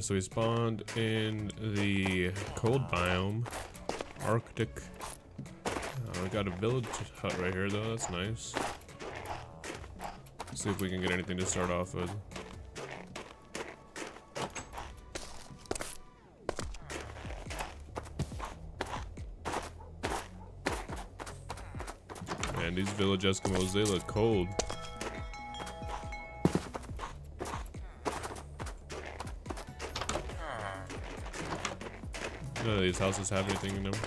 Alright, so we spawned in the cold biome, Arctic. Uh, we got a village hut right here though, that's nice. Let's see if we can get anything to start off with. Man, these village Eskimos, they look cold. None of these houses have anything in them.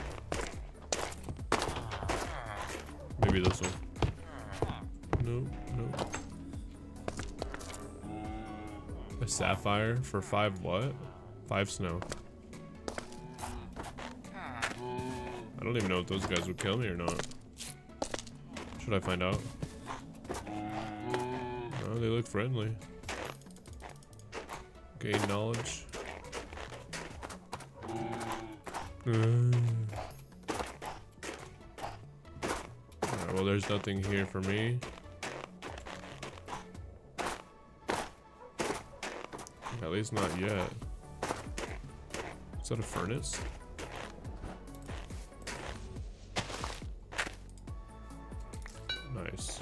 Maybe this one. No, no. A sapphire for five what? Five snow. I don't even know if those guys would kill me or not. Should I find out? Oh, they look friendly. Gain knowledge. Hmm. Alright, well there's nothing here for me. At least not yet. Is that a furnace? Nice.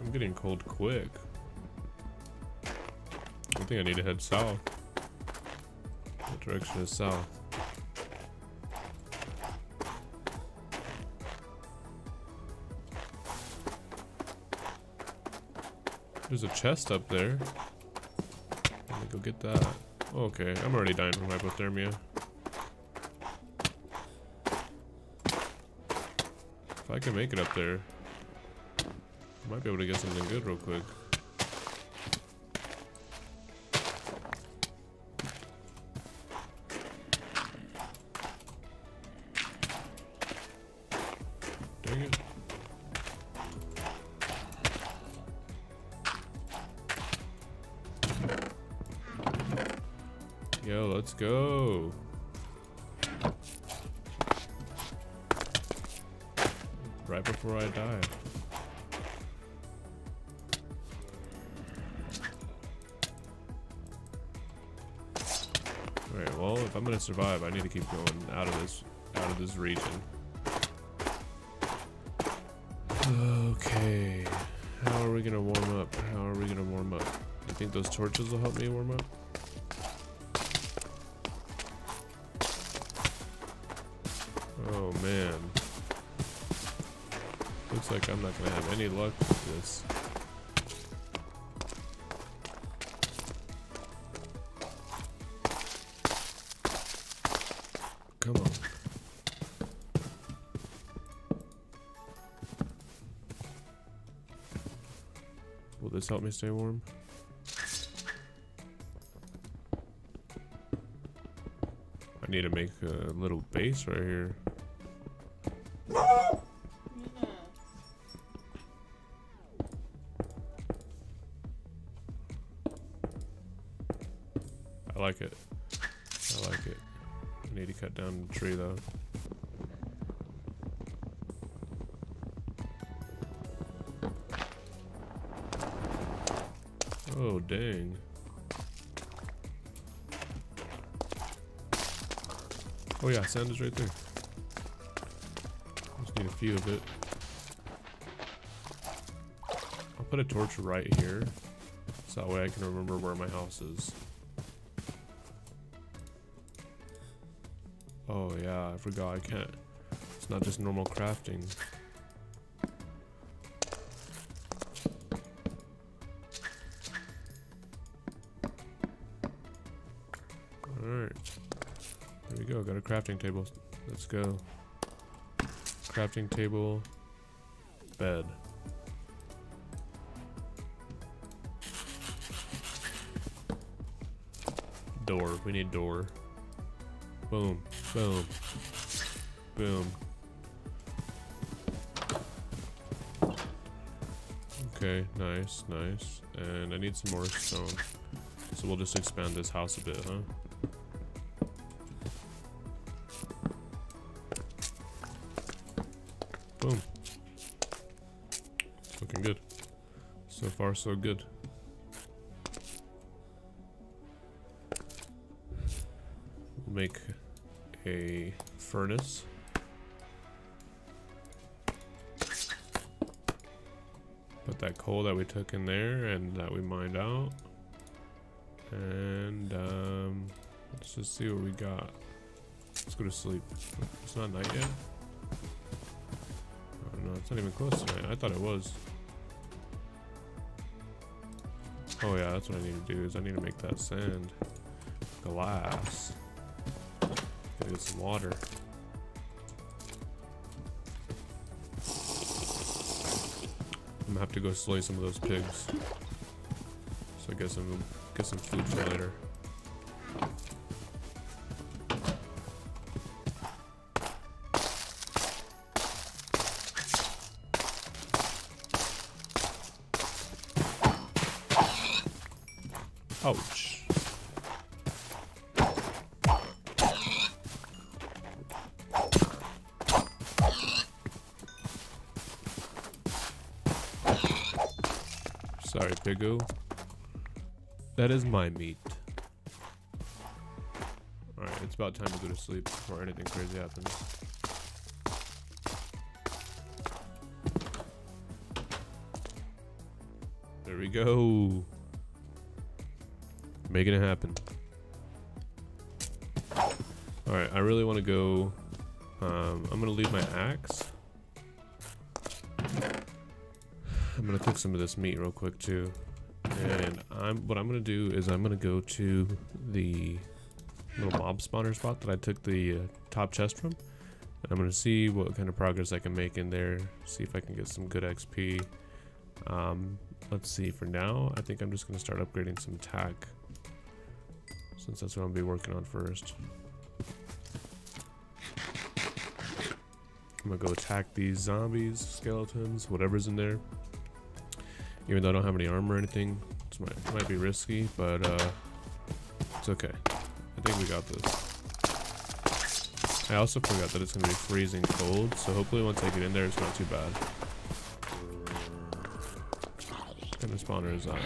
I'm getting cold quick. I think I need to head south. What direction is south? There's a chest up there. Let me go get that. Okay, I'm already dying from hypothermia. If I can make it up there, I might be able to get something good real quick. Gonna survive, I need to keep going out of this out of this region. Okay. How are we gonna warm up? How are we gonna warm up? You think those torches will help me warm up? Oh man. Looks like I'm not gonna have any luck with this. Help me stay warm? I need to make a little base right here. I like it. I like it. I need to cut down the tree though. Dang. Oh yeah, sand is right there. Just need a few of it. I'll put a torch right here. So that way I can remember where my house is. Oh yeah, I forgot I can't. It's not just normal crafting. Go, got a crafting table. Let's go. Crafting table. Bed. Door. We need door. Boom. Boom. Boom. Okay, nice, nice. And I need some more stone. So we'll just expand this house a bit, huh? so good. We'll make a furnace. Put that coal that we took in there and that we mined out. And um, let's just see what we got. Let's go to sleep. It's not night yet. Oh no, it's not even close tonight. I thought it was. Oh yeah, that's what I need to do is I need to make that sand glass. Get some water. I'm gonna have to go slay some of those pigs. So I guess I'm gonna get some food for later. Ouch. Sorry, Piggo. That is my meat. Alright, it's about time to go to sleep before anything crazy happens. There we go. Making it happen. Alright, I really want to go... Um, I'm going to leave my axe. I'm going to cook some of this meat real quick too. And I'm what I'm going to do is I'm going to go to the little mob spawner spot that I took the uh, top chest from. And I'm going to see what kind of progress I can make in there. See if I can get some good XP. Um, let's see, for now, I think I'm just going to start upgrading some attack since that's what I'm gonna be working on first. I'm gonna go attack these zombies, skeletons, whatever's in there. Even though I don't have any armor or anything, it might, might be risky, but uh, it's okay. I think we got this. I also forgot that it's gonna be freezing cold, so hopefully once I get in there, it's not too bad. What kind of spawner is that?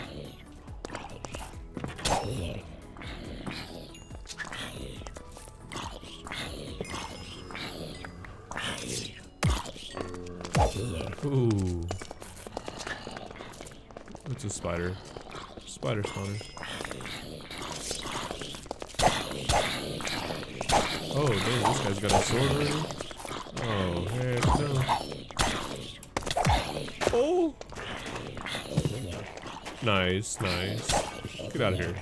Spider. Spider spawner. Oh, dang, this guy's got a sword already? Oh, heck no. Oh! Nice, nice. Get out of here.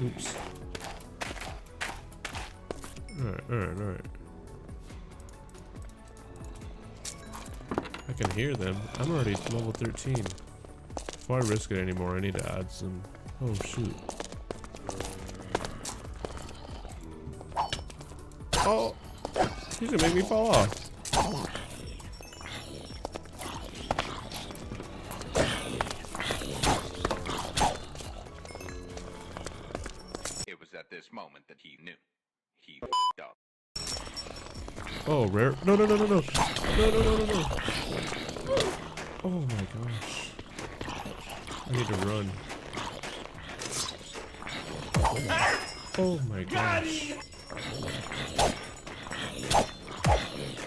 Oops. Alright, alright, alright. I can hear them. I'm already level 13. Before I risk it anymore, I need to add some... Oh, shoot. Oh! He's gonna make me fall off. Oh, rare. No, no, no, no, no. No, no, no, no, no. Oh my gosh. I need to run. Oh my gosh.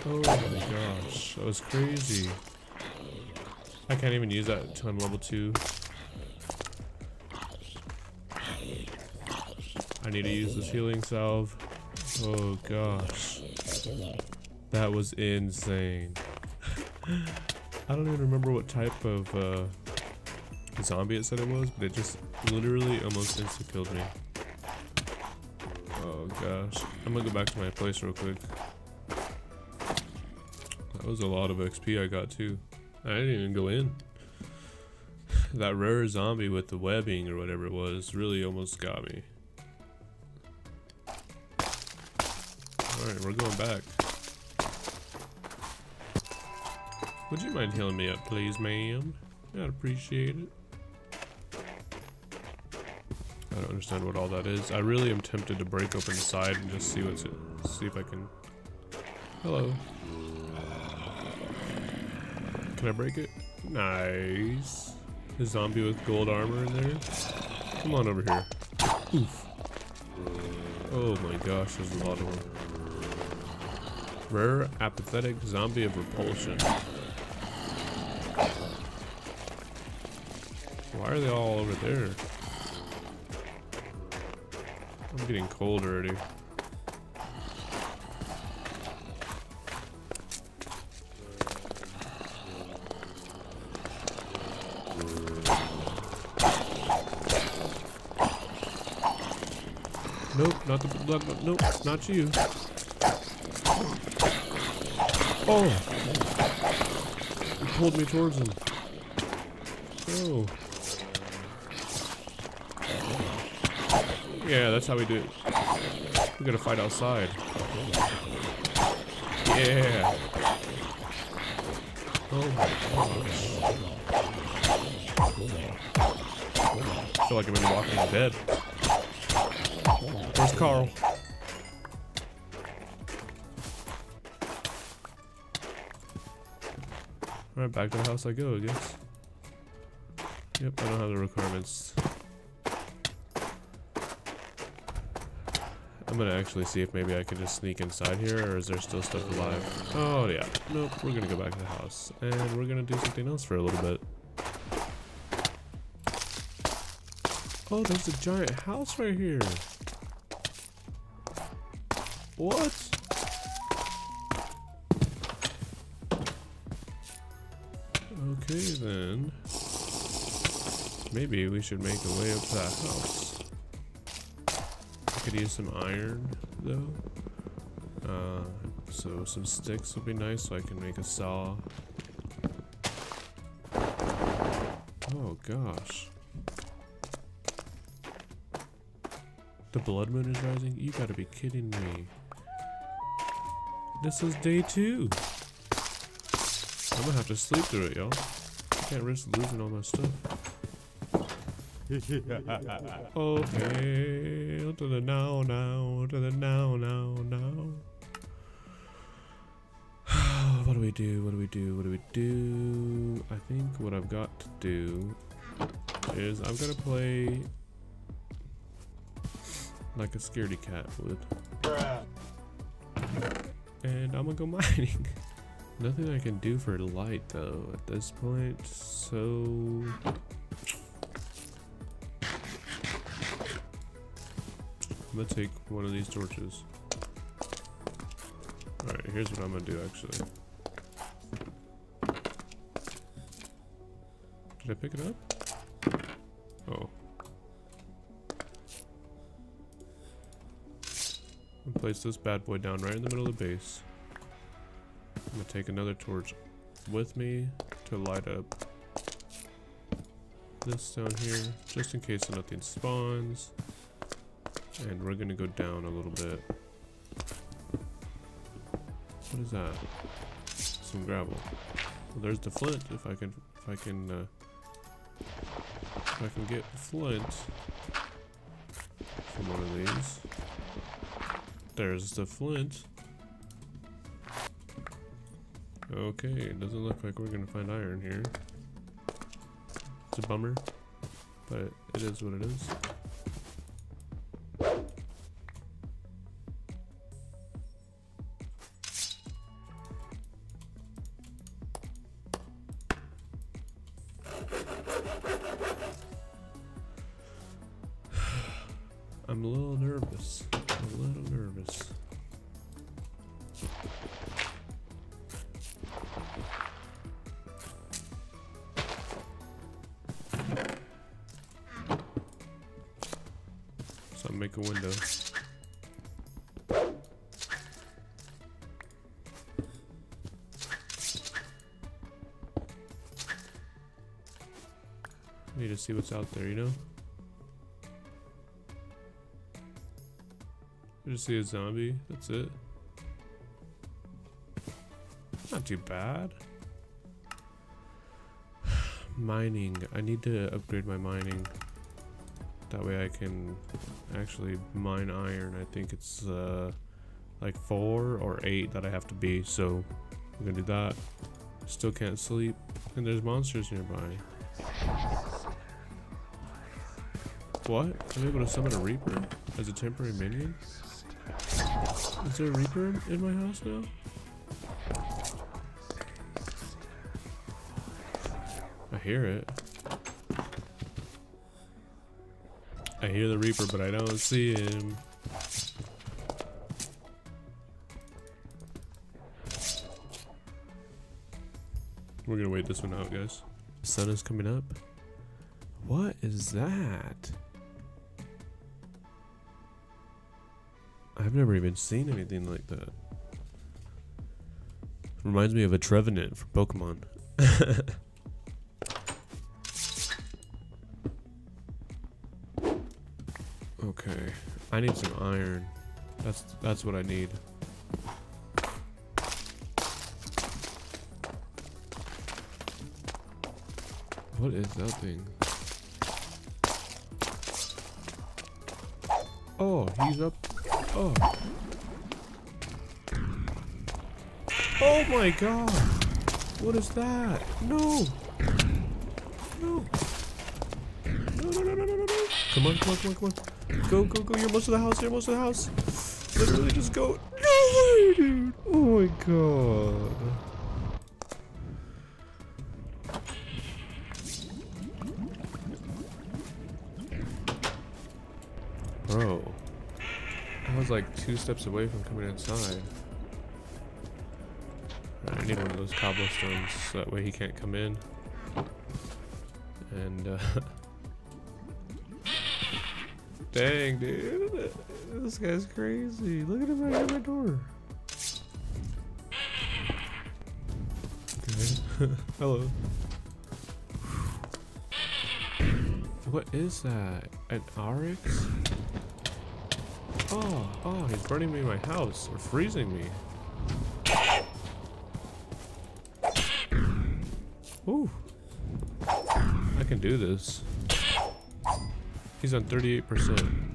Oh my gosh. That was crazy. I can't even use that until I'm level 2. I need to use this healing salve. Oh gosh. That was insane. I don't even remember what type of uh, zombie it said it was, but it just literally almost insta killed me. Oh gosh. I'm gonna go back to my place real quick. That was a lot of XP I got too. I didn't even go in. That rare zombie with the webbing or whatever it was really almost got me. Alright, we're going back. Would you mind healing me up, please, ma'am? I'd appreciate it. I don't understand what all that is. I really am tempted to break open the side and just see what's it. See if I can. Hello. Can I break it? Nice. A zombie with gold armor in there. Come on over here. Oof. Oh my gosh, there's a lot of them. Rare apathetic zombie of repulsion. Why are they all over there? I'm getting cold already. Nope, not the blood. Nope, not you. Oh! He pulled me towards him. Oh. Yeah, that's how we do it. We gotta fight outside. Yeah. Oh my gosh. I feel like I'm in Walking Dead. Where's Carl? Back to the house I go, I guess. Yep, I don't have the requirements. I'm gonna actually see if maybe I can just sneak inside here, or is there still stuff alive? Oh, yeah. Nope, we're gonna go back to the house. And we're gonna do something else for a little bit. Oh, there's a giant house right here. What? Okay then. Maybe we should make a way up to that house. I could use some iron though. Uh, so some sticks would be nice so I can make a saw. Oh gosh. The blood moon is rising? You gotta be kidding me. This is day two. I'm gonna have to sleep through it, y'all. I can't risk losing all my stuff. okay, to the now, now, to the now, now, now. what do we do? What do we do? What do we do? I think what I've got to do is I've got to play like a scaredy cat would. And I'm gonna go mining. Nothing I can do for light though at this point, so... I'm gonna take one of these torches. Alright, here's what I'm gonna do actually. Did I pick it up? Oh. And place this bad boy down right in the middle of the base. I'm gonna take another torch with me to light up this down here, just in case nothing spawns. And we're gonna go down a little bit. What is that? Some gravel. Well, there's the flint. If I can, if I can, uh, if I can get flint from one of these. There's the flint. Okay, it doesn't look like we're gonna find iron here. It's a bummer, but it is what it is. I'm a little nervous. Make a window. Need to see what's out there, you know? I just see a zombie. That's it. Not too bad. mining. I need to upgrade my mining. That way I can actually mine iron. I think it's uh, like four or eight that I have to be. So I'm gonna do that. Still can't sleep. And there's monsters nearby. What? I'm able to summon a Reaper as a temporary minion? Is there a Reaper in- in my house now? I hear it. I hear the Reaper, but I don't see him. We're gonna wait this one out, guys. Sun is coming up. What is that? I've never even seen anything like that. Reminds me of a Trevenant from Pokemon. okay, I need some iron. That's that's what I need. What is that thing? Oh, he's up. Oh. Oh my god. What is that? No. No. No, no, no, no, no, no. Come on, come on, come on, come on. Go, go, go. You're most of the house. You're most of the house. Literally just go. No way, dude. Oh my god. Bro. I was like two steps away from coming inside. I need one of those cobblestones so that way he can't come in. And, uh... Dang, dude. This guy's crazy. Look at him right at my door. Hello. What is that? An Oryx? Oh, oh, he's burning me my house or freezing me. Ooh. I can do this. He's on 38%.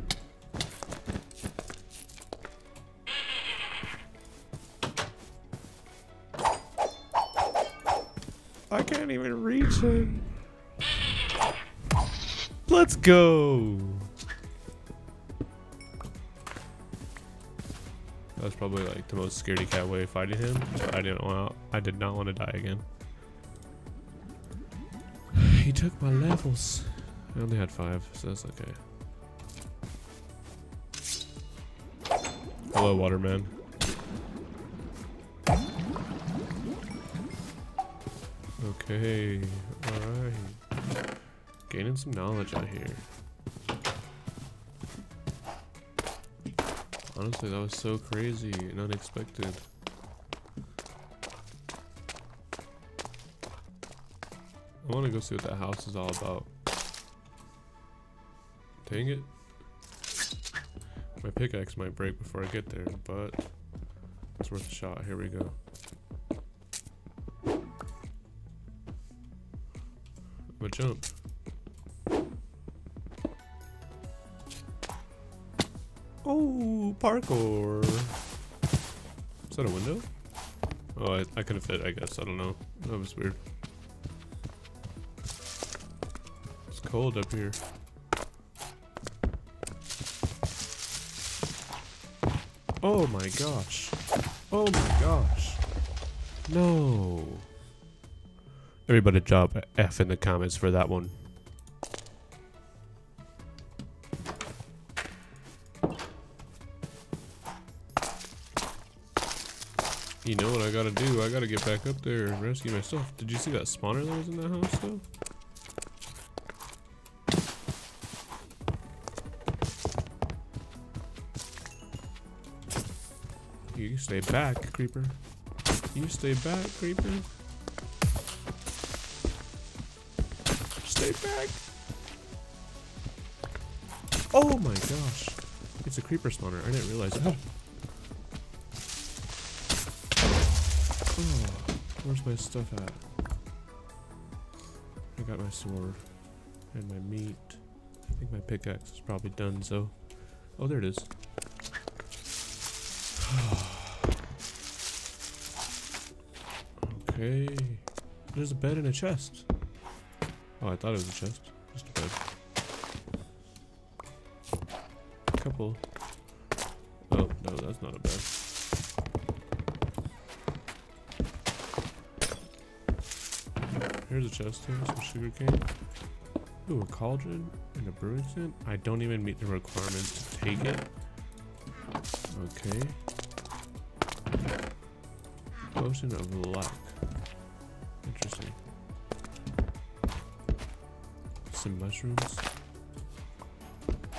I can't even reach him. Let's go. That was probably like the most scaredy cat way of fighting him, I didn't want I did not want to die again. He took my levels. I only had five, so that's okay. Hello, Waterman. Okay, alright. Gaining some knowledge out here. Honestly, that was so crazy and unexpected. I want to go see what that house is all about. Dang it. My pickaxe might break before I get there, but it's worth a shot. Here we go. I'm gonna jump. Oh, parkour. Is that a window? Oh, I, I couldn't fit, I guess. I don't know. That was weird. It's cold up here. Oh my gosh. Oh my gosh. No. Everybody drop F in the comments for that one. You know what I gotta do? I gotta get back up there and rescue myself. Did you see that spawner that was in that house though? Stay back, creeper. You stay back, creeper. Stay back. Oh my gosh. It's a creeper spawner. I didn't realize that. Oh, where's my stuff at? I got my sword and my meat. I think my pickaxe is probably done, so. Oh, there it is. Okay. There's a bed and a chest. Oh, I thought it was a chest. Just a bed. couple. Oh, no, that's not a bed. Here's a chest here, some sugar cane. Ooh, a cauldron and a brewing stand. I don't even meet the requirements to take it. Okay. Potion of luck. Some mushrooms.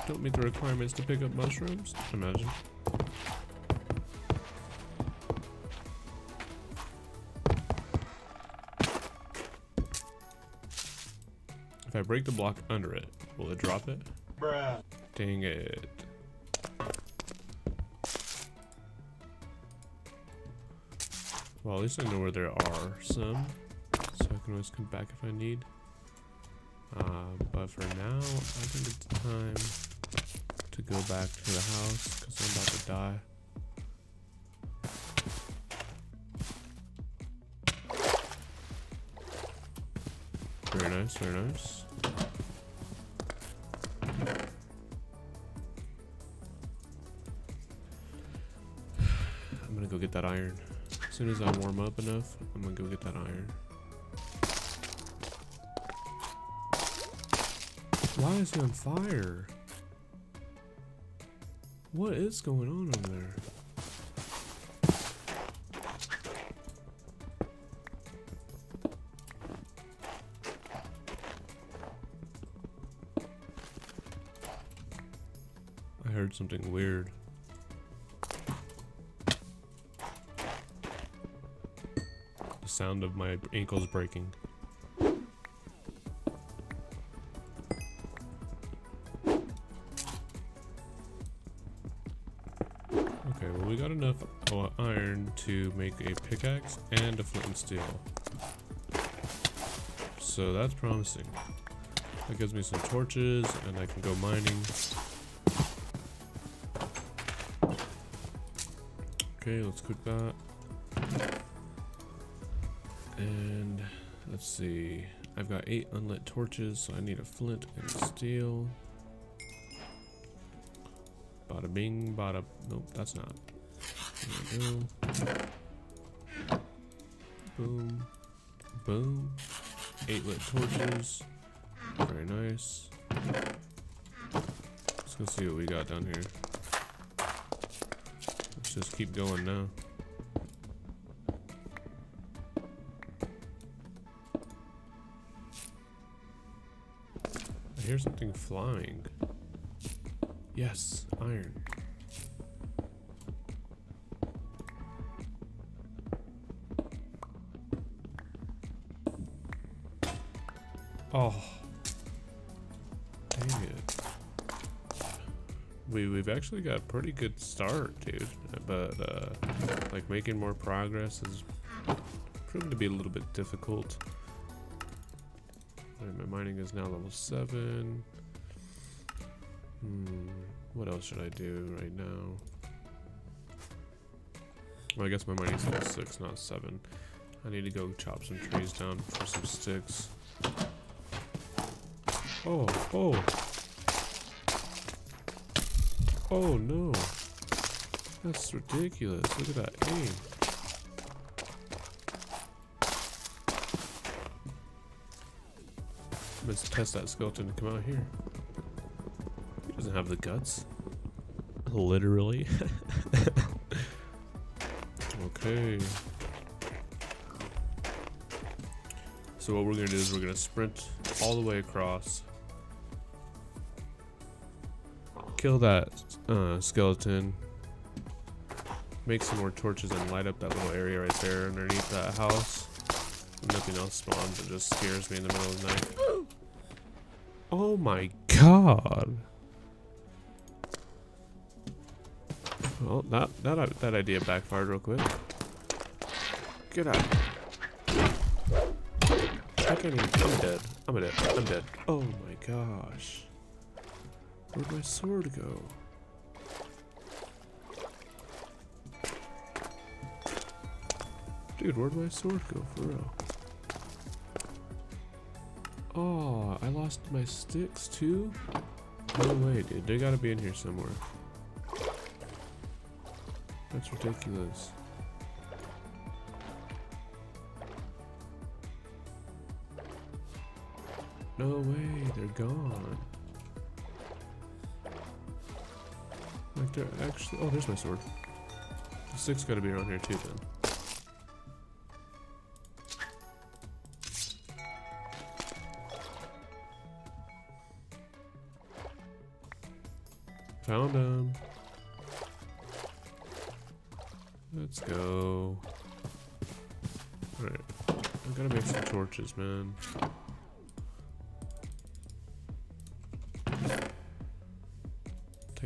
Don't meet the requirements to pick up mushrooms. Imagine. If I break the block under it, will it drop it? Bruh. Dang it. Well, at least I know where there are some, so I can always come back if I need. For now, I think it's time to go back to the house because I'm about to die. Very nice, very nice. I'm gonna go get that iron. As soon as I warm up enough, I'm gonna go get that iron. Why is he on fire? What is going on over there? I heard something weird. The sound of my ankles breaking. Make a pickaxe and a flint and steel. So that's promising. That gives me some torches and I can go mining. Okay, let's cook that. And let's see. I've got eight unlit torches, so I need a flint and steel. Bada bing, bada. Nope, that's not. There we go. Boom. Boom. Eight lit torches. Very nice. Let's go see what we got down here. Let's just keep going now. I hear something flying. Yes, iron. Oh. Dang it. We, we've actually got a pretty good start, dude. But, uh, like, making more progress has proven to be a little bit difficult. Alright, my mining is now level 7. Hmm, what else should I do right now? Well, I guess my mining's level 6, not 7. I need to go chop some trees down for some sticks. Oh, oh. Oh no. That's ridiculous. Look at that aim. Let's test that skeleton to come out here. He doesn't have the guts. Literally. okay. So what we're gonna do is we're gonna sprint all the way across. Kill that uh, skeleton. Make some more torches and light up that little area right there underneath that house. Nothing else spawns. It just scares me in the middle of the night. Oh my god. Well, that that that idea backfired real quick. Get out. I can't even. I'm dead. I'm dead. I'm dead. Oh my gosh. Where'd my sword go? Dude, where'd my sword go for real? Oh, I lost my sticks too? No way, dude. They gotta be in here somewhere. That's ridiculous. No way, they're gone. Like they're actually. Oh, there's my sword. The six gotta be around here too then. Found him. Let's go. Alright. I gotta make some torches, man.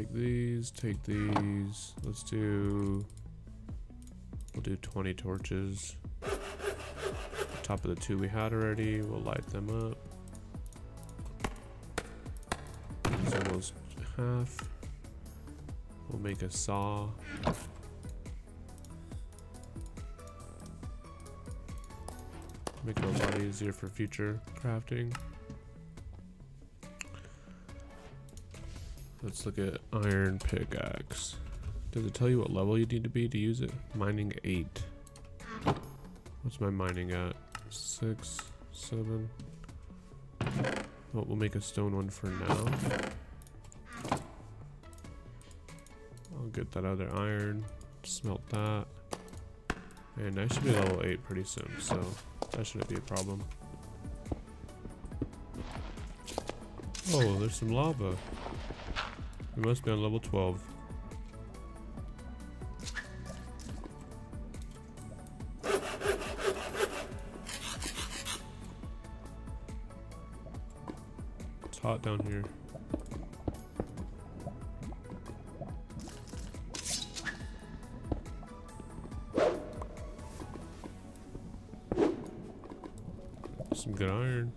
Take these, take these. Let's do. We'll do 20 torches. Top of the two we had already. We'll light them up. It's almost half. We'll make a saw. Make it a lot easier for future crafting. Let's look at iron pickaxe. Does it tell you what level you need to be to use it? Mining 8. What's my mining at? 6, 7. Well, we'll make a stone one for now. I'll get that other iron, smelt that. And I should be level 8 pretty soon, so that shouldn't be a problem. Oh, there's some lava. We must be on level 12. It's hot down here. Some good iron.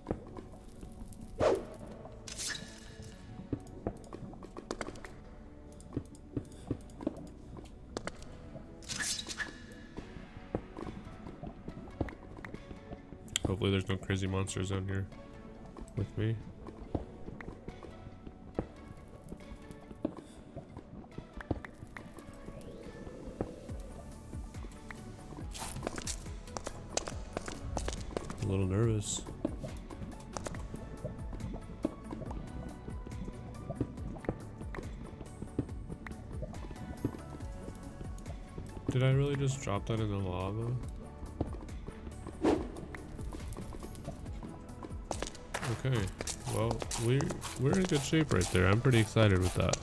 Hopefully there's no crazy monsters down here with me. A little nervous. Did I really just drop that in the lava? Okay, well, we're, we're in good shape right there. I'm pretty excited with that.